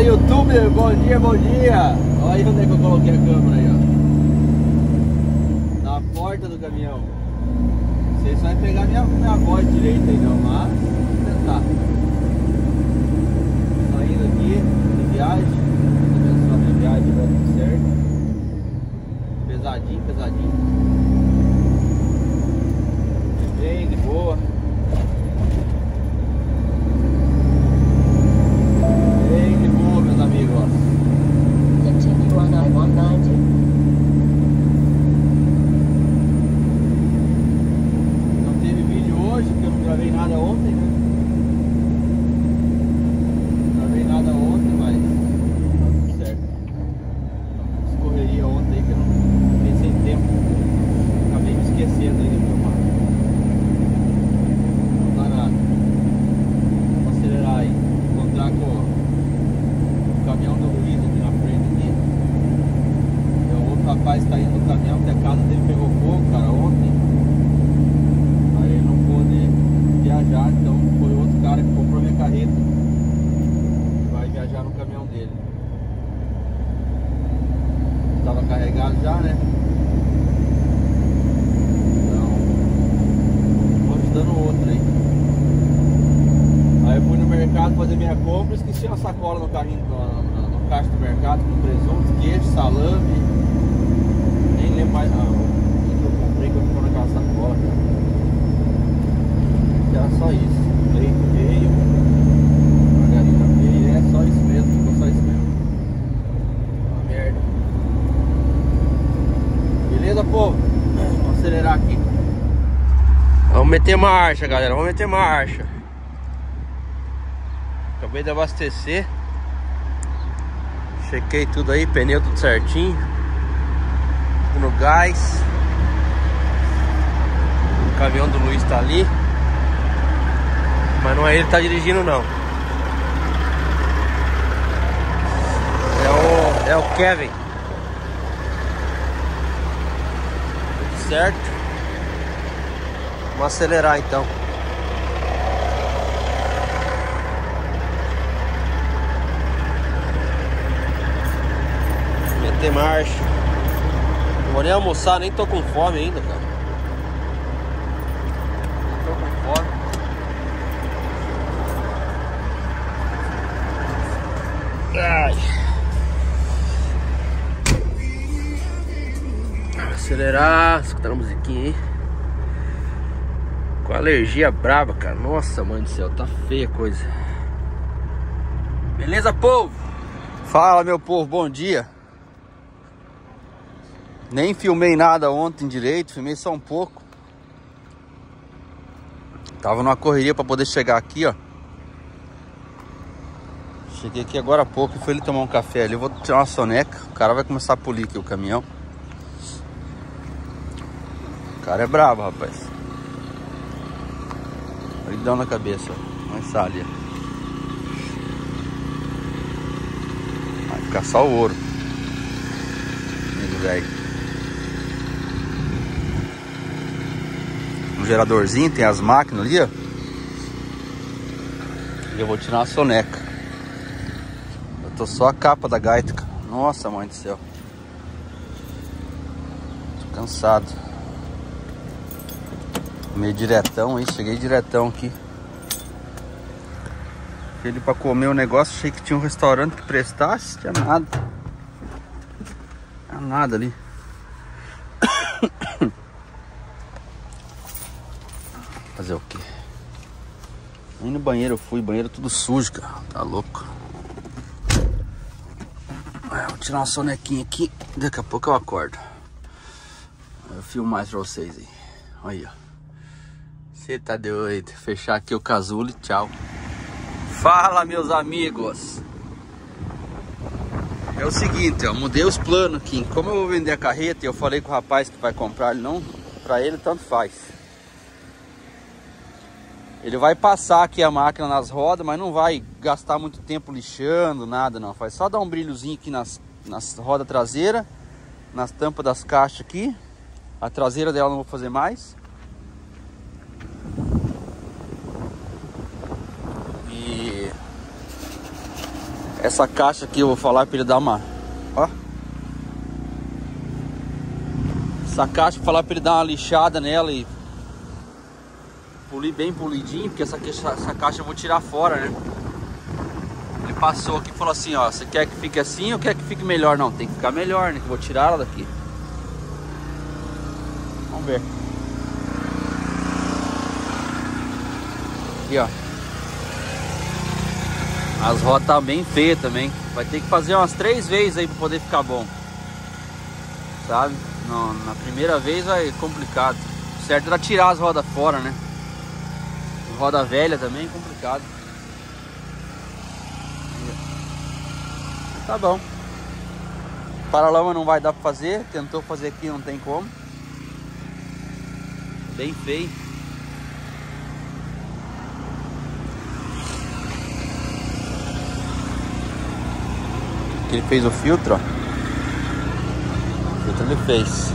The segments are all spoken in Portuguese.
Fala YouTube, bom dia, bom dia. Olha aí onde é que eu coloquei a câmera aí, ó. Na porta do caminhão. Se vai pegar minha, minha voz direita aí não, mas vamos tentar. Saindo aqui de viagem. Abençoar minha viagem, vai tudo certo. Pesadinho, pesadinho. Bem de boa. Bem de boa, meus amigos. ó. Continue on I-190. Não teve vídeo hoje, porque eu não gravei nada ontem, né? Não gravei nada ontem, mas tá tudo certo. Escorreria ontem aí que eu não fiquei sem tempo. Acabei me esquecendo aí de filmar. Não dá nada. Vamos acelerar aí. Encontrar com o caminhão do Luiz aqui na frente aqui. E o outro rapaz tá indo no caminhão, porque a casa dele pegou fogo, cara, ontem. Aí ele não pôde viajar, então foi outro cara que comprou minha carreta. que Vai viajar no caminhão dele. Estava carregado já, né? Então, vou ajudando outro aí. Aí eu fui no mercado fazer minha compra, esqueci uma sacola no carrinho, no, no, no caixa do mercado com presunto, queijo, salame. Lembro mais. Ah, o que eu comprei que eu naquela sacola, era só isso. Leite veio, margarina veio, é só isso mesmo, ficou só isso mesmo. Uma merda. Beleza, povo? Vamos acelerar aqui. Vamos meter marcha, galera. Vamos meter marcha. Acabei de abastecer. Chequei tudo aí, pneu tudo certinho. No gás. O caminhão do Luiz tá ali. Mas não é ele que tá dirigindo não. É o, é o Kevin. Tudo certo. Vamos acelerar então. Meter marcha. Não vou nem almoçar, nem tô com fome ainda, cara. Nem tô com fome. Ai. Acelerar, escutando a musiquinha aí. Com alergia braba, cara. Nossa, mãe do céu, tá feia a coisa. Beleza, povo? Fala, meu povo, bom dia. Nem filmei nada ontem direito, filmei só um pouco. Tava numa correria pra poder chegar aqui, ó. Cheguei aqui agora há pouco e fui ele tomar um café ali. Eu vou tirar uma soneca. O cara vai começar a polir aqui o caminhão. O cara é brabo, rapaz. Olha na cabeça, sair ali. Vai ficar só o ouro. Amigo velho. Um geradorzinho, tem as máquinas ali, ó. E eu vou tirar uma soneca. Eu tô só a capa da gaita. Nossa, mãe do céu. Tô cansado. Meio diretão aí, cheguei diretão aqui. Ele pra comer o negócio, achei que tinha um restaurante que prestasse, tinha nada. Tinha nada ali. Fazer o quê? Nem no banheiro eu fui, banheiro tudo sujo, cara. Tá louco. Ah, Vou tirar uma sonequinha aqui, daqui a pouco eu acordo. Eu filmo mais pra vocês aí. Aí, ó. Você tá doido. Fechar aqui o casulo e tchau. Fala, meus amigos. É o seguinte, ó, mudei os planos aqui. Como eu vou vender a carreta e eu falei com o rapaz que vai comprar, ele não, pra ele tanto faz. Ele vai passar aqui a máquina nas rodas, mas não vai gastar muito tempo lixando, nada não. Faz só dar um brilhozinho aqui nas, nas rodas traseiras, nas tampas das caixas aqui. A traseira dela não vou fazer mais. E Essa caixa aqui eu vou falar pra ele dar uma. Ó. Essa caixa, vou falar pra ele dar uma lixada nela e polir bem polidinho, porque essa, essa caixa eu vou tirar fora, né? Ele passou aqui e falou assim, ó, você quer que fique assim ou quer que fique melhor? Não, tem que ficar melhor, né? Que eu vou tirar ela daqui. Vamos ver. Aqui, ó. As rodas tá bem feias também. Vai ter que fazer umas três vezes aí para poder ficar bom. Sabe? No, na primeira vez vai complicado. O certo era tirar as rodas fora, né? Roda velha também, complicado. Tá bom. Paralama não vai dar pra fazer. Tentou fazer aqui, não tem como. Bem feio. Aqui ele fez o filtro, ó. O filtro ele fez.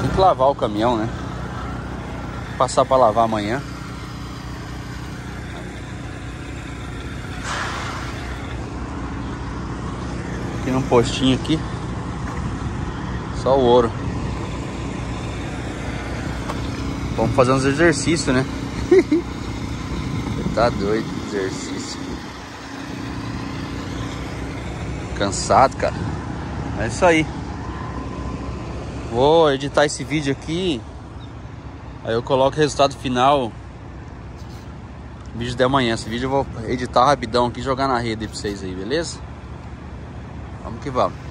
Tem que lavar o caminhão, né? Passar para lavar amanhã. Aqui num postinho aqui. Só o ouro. Vamos fazer uns exercícios, né? tá doido, exercício. Cansado, cara. É isso aí. Vou editar esse vídeo aqui Aí eu coloco o resultado final. Vídeo de amanhã. Esse vídeo eu vou editar rapidão aqui e jogar na rede pra vocês aí, beleza? Vamos que vamos